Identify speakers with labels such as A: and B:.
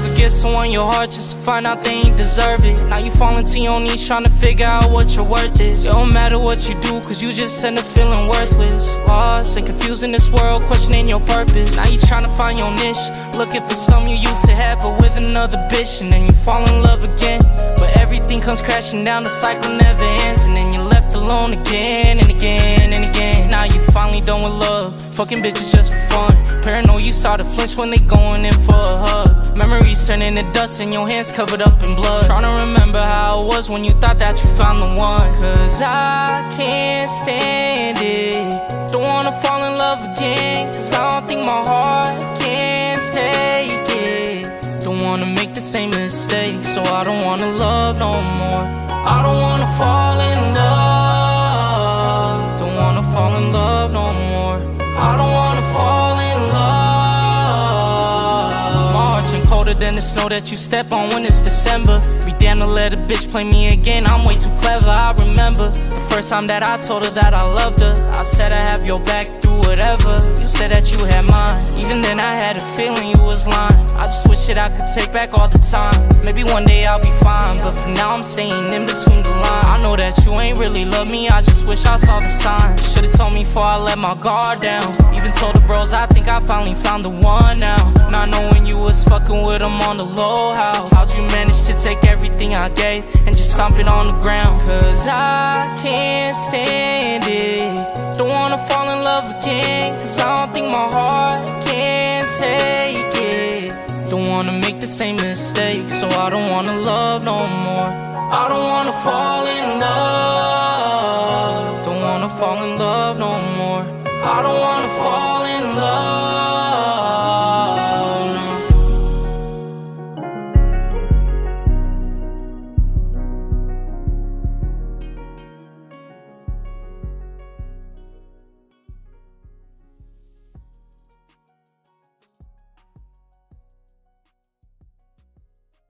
A: give someone your heart just to find out they ain't deserve it. Now you falling to your knees trying to figure out what your worth is. It don't matter what you do, cause you just end up feeling worthless. Lost and confused in this world, questioning your purpose. Now you trying to find your niche, looking for something you used to have, but with another bitch, and then you fall in love again. But everything comes crashing down, the cycle never ends, and then you're left alone again and again and again. Now you finally done with love, fucking bitches just for fun. Paranoid, you saw the flinch when they going in for a hug. Memories turning to dust and your hands covered up in blood. Trying to remember how it was when you thought that you found the one. Cause I can't stand it. Don't wanna fall in love again, cause I don't think my heart can take it. Don't wanna make the same mistake, so I don't wanna love no more. I don't wanna fall in love. Colder than the snow that you step on when it's December. Be damn to let a bitch play me again. I'm way too clever. I remember the first time that I told her that I loved her. I said I have your back through whatever. You said that you had mine. Even then, I had a feeling you was lying. I just wish that I could take back all the time. Maybe one day I'll be fine, but for now I'm staying in between the lines. I know that you ain't really love me. I just wish I saw the signs. Should've told me before I let my guard down. Even told the bros I think I finally found the one now. Not knowing you was fucking with him on the low. How? How'd you manage to take everything I gave and just stomp it on the ground? Cause I can't the same mistake. So I don't wanna love no more. I don't wanna fall in love. Don't wanna fall in love no more. I don't wanna fall